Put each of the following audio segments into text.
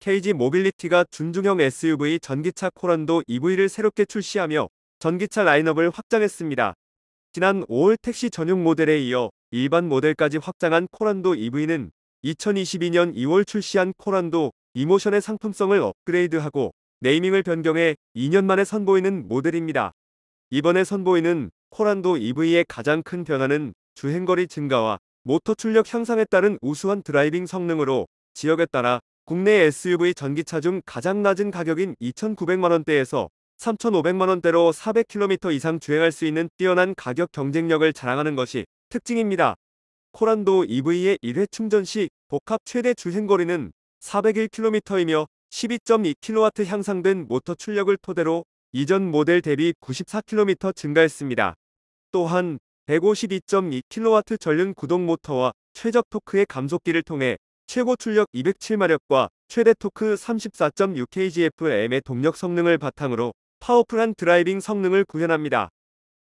KG 모빌리티가 준중형 SUV 전기차 코란도 EV를 새롭게 출시하며 전기차 라인업을 확장했습니다. 지난 5월 택시 전용 모델에 이어 일반 모델까지 확장한 코란도 EV는 2022년 2월 출시한 코란도 이모션의 상품성을 업그레이드하고 naming을 변경해 2년 만에 선보이는 모델입니다. 이번에 선보이는 코란도 EV의 가장 큰 변화는 주행거리 증가와 모터 출력 향상에 따른 우수한 driving 성능으로 지역에 따라 국내 SUV 전기차 중 가장 낮은 가격인 2,900만원대에서 3,500만원대로 400km 이상 주행할 수 있는 뛰어난 가격 경쟁력을 자랑하는 것이 특징입니다. 코란도 EV의 1회 충전 시 복합 최대 주행거리는 401km이며 12.2kW 향상된 모터 출력을 토대로 이전 모델 대비 94km 증가했습니다. 또한 152.2kW 전륜 구동 모터와 최적 토크의 감속기를 통해 최고 출력 207마력과 최대 토크 34.6kgfm의 동력 성능을 바탕으로 powerful한 driving 성능을 구현합니다.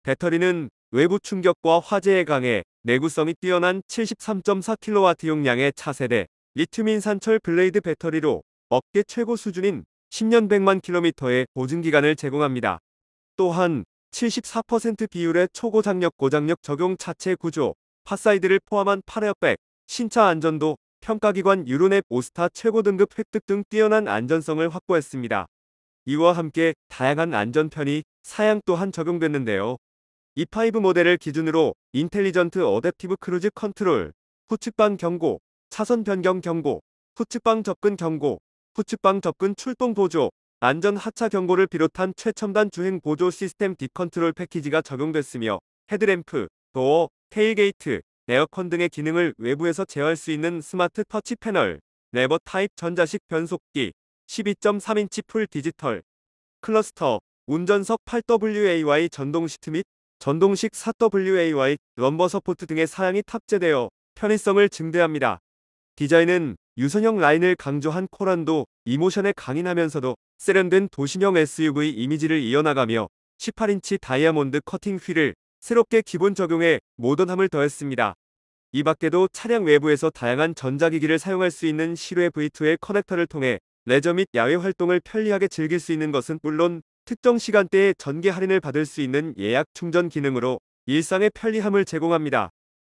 배터리는 외부 충격과 화재에 강해 내구성이 뛰어난 73.4kW 용량의 차세대 리튬 인산철 blade 배터리로 업계 최고 수준인 10년 100만 킬로미터의 보증기간을 제공합니다. 또한 74% 비율의 초고장력 고장력 적용 차체 구조, far side를 포함한 8에어백, 신차 안전도, 평가기관 유로 NCAP 5스타 최고 등급 획득 등 뛰어난 안전성을 확보했습니다. 이와 함께 다양한 안전 편의, 사양 또한 적용됐는데요. E5 모델을 기준으로 intelligent adaptive cruise control, 후측방 경고, 차선 변경 경고, 후측방 접근 경고, 후측방 접근 충돌 보조, 안전 하차 경고를 비롯한 최첨단 주행 보조 시스템 딥컨트롤 패키지가 적용됐으며 헤드램프, 도어, tailgate, 에어컨 등의 기능을 외부에서 제어할 수 있는 스마트 터치 패널, 레버 타입 전자식 변속기, 12.3인치 full 디지털, 클러스터, 운전석 8WAY 전동 시트 및 전동식 4WAY lumbar support 등의 사양이 탑재되어 편의성을 증대합니다. 디자인은 유선형 라인을 강조한 코란도 이모션에 강인하면서도 세련된 도심형 SUV 이미지를 이어나가며 18인치 다이아몬드 커팅 휠을 새롭게 기본 적용해 모던함을 더했습니다. 이 밖에도 차량 외부에서 다양한 전자기기를 사용할 수 있는 실외 V2L 커넥터를 통해 레저 및 야외 활동을 편리하게 즐길 수 있는 것은 물론 특정 시간대에 전기 할인을 받을 수 있는 예약 충전 기능으로 일상의 편리함을 제공합니다.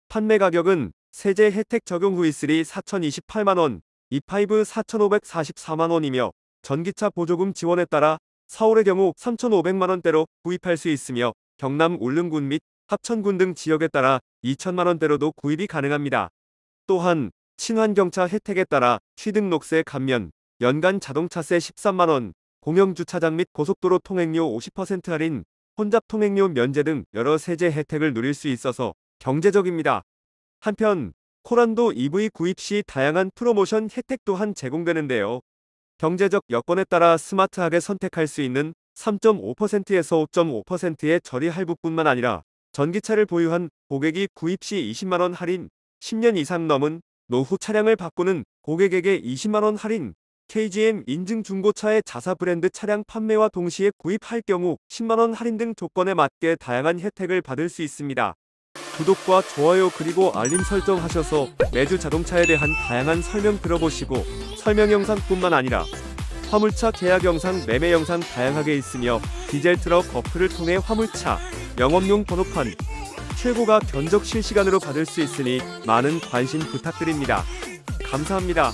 판매 가격은 세제 혜택 적용 후 E3 4,028만원, E5 4,544만원이며 전기차 보조금 지원에 따라 서울의 경우 3,500만원대로 구입할 수 있으며 경남 울릉군 및 합천군 등 지역에 따라 2천만원대로도 구입이 가능합니다. 또한 친환경차 혜택에 따라 취등록세 감면, 연간 자동차세 13만원, 공영주차장 및 고속도로 통행료 50% 할인, 혼잡 통행료 면제 등 여러 세제 혜택을 누릴 수 있어서 경제적입니다. 한편 코란도 EV 구입 시 다양한 프로모션 혜택 또한 제공되는데요. 경제적 여건에 따라 스마트하게 선택할 수 있는 3.5%에서 5.5%의 저리 할부뿐만 아니라 전기차를 보유한 고객이 구입 시 20만원 할인, 10년 이상 넘은 노후 차량을 바꾸는 고객에게 20만원 할인, KGM 인증 중고차의 자사 브랜드 차량 판매와 동시에 구입할 경우 10만원 할인 등 조건에 맞게 다양한 혜택을 받을 수 있습니다. 구독과 좋아요 그리고 알림 설정 하셔서 매주 자동차에 대한 다양한 설명 들어보시고 설명 영상뿐만 아니라 화물차 계약 영상, 매매 영상 다양하게 있으며 디젤 트럭 어플을 통해 화물차, 영업용 번호판, 최고가 견적 실시간으로 받을 수 있으니 많은 관심 부탁드립니다. 감사합니다.